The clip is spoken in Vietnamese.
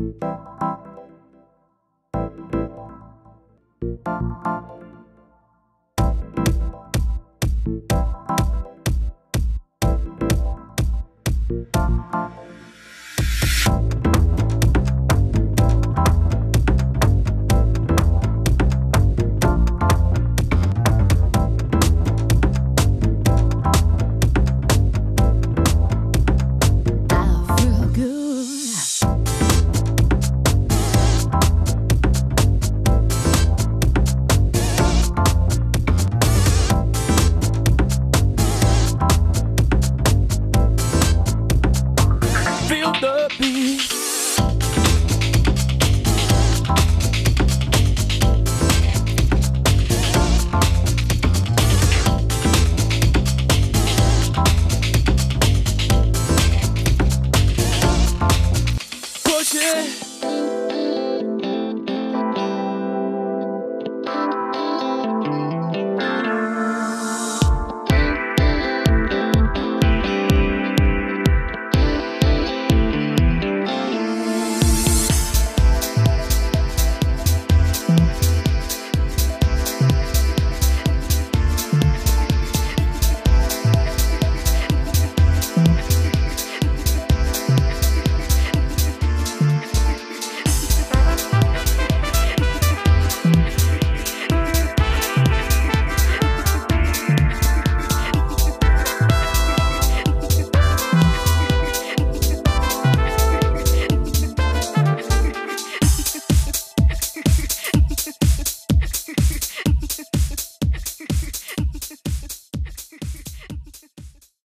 Thank you eyes.